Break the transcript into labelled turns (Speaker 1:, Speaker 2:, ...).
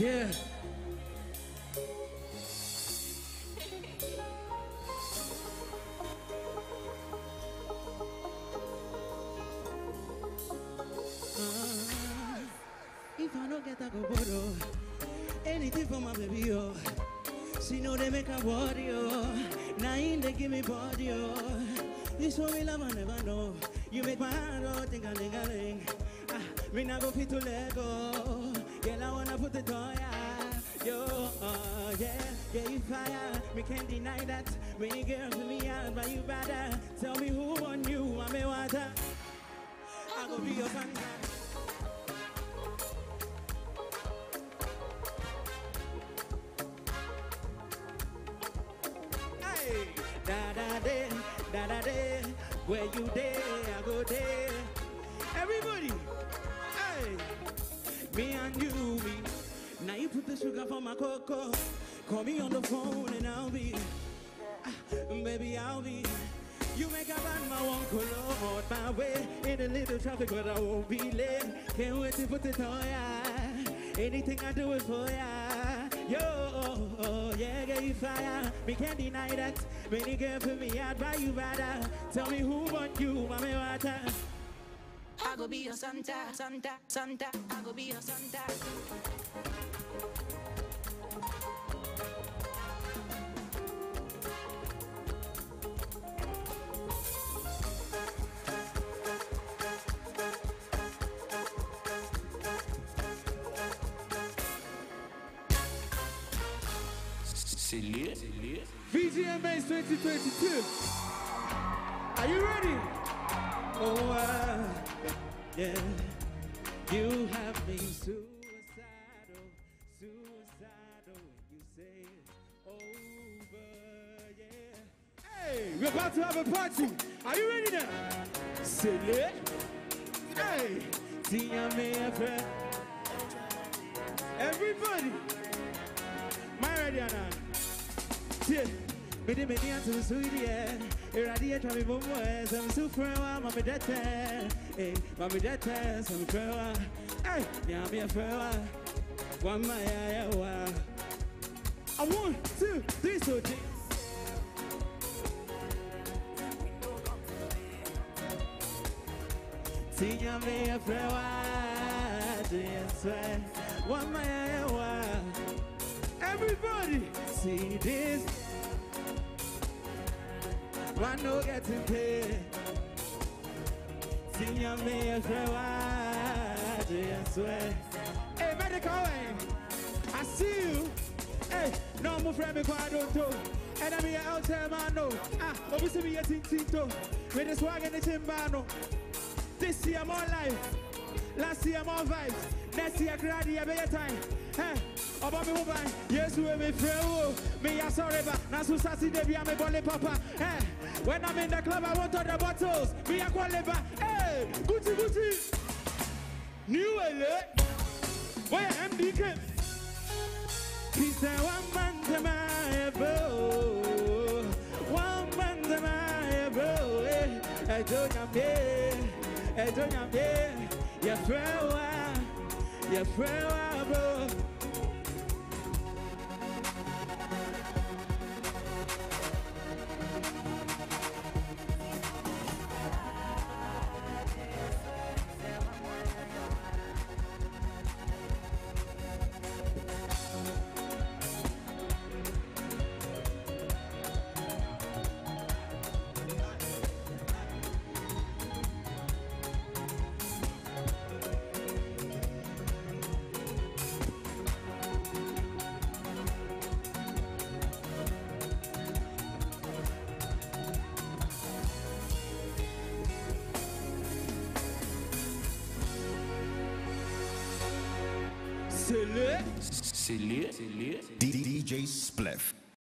Speaker 1: Yeah. If I don't get a go anything for my baby, oh. She know they make a body, oh. In they give me body, oh. This one me love I never know. You make my heart oh, think a ling a ling. Ah, me not go fit to let go. Girl, I wanna put it on ya. Yo, oh, yeah, yeah, you fire. Me can't deny that. Many girls with me out, but you better tell me who want you. I'm a water. I go be your. Hey, da da da, da da da. Where you there, I go there. Me and you, me. Now you put the sugar for my cocoa. Call me on the phone and I'll be, ah, baby, I'll be. You make a bad my one color my way in a little traffic, but I won't be late. Can't wait to put it on ya. Anything I do is for ya. Yo, oh, oh, yeah, get you fire. Me can't deny that. Many girls put me out, but you better tell me who want you, mommy water.
Speaker 2: I go be your Santa, Santa, Santa. I go be your Santa.
Speaker 3: C'est lit. C'est lit.
Speaker 1: VGMAs 2022. Are you ready? Oh, uh, yeah. You have me suicidal, suicidal when you say it's over, yeah. Hey, we're about to have a party. Are you ready now? Say it. Hey, TMA friend. Everybody. My ready now. Yeah. Me ni ato so die Eradi atwa me bomo e Sam so frewa ma me dete. Eh ma me dete sam frewa Eh nya me frewa One my ya wa A one, two, three, so ding. Tinya me a frewa Dance One my Everybody see this One no get to pay Tinya me a frewa Dance Hey medical way I see you. Hey no more friend me kwa don't do. And I mean out tell man no. Ah obviously me a ting ting to Me the swag in the chimbano This year more life. Last year more vibes. Next year grady a better time. Hey ọba mi báyìí yéésù èmi fẹ́ wò mi yà ibà náà sùn sátidé bí àmì bọ́lé papa. Ẹ̀ when i'm in the club i want all the bottles. Mi yà kọ́ lè bá ẹ̀ gucci gucci. New èlé bóyá mdk wọ́n máa ń tẹ̀ máa yẹ bó wọ́n máa ń tẹ̀ máa yẹ bó ẹ̀jọ̀ nyàmé ẹ̀jọ̀ nyàmé yẹ fẹ́ wá yẹ fẹ́ wá C'est le
Speaker 3: C'est lit. C'est lit.
Speaker 4: DJ Spliff.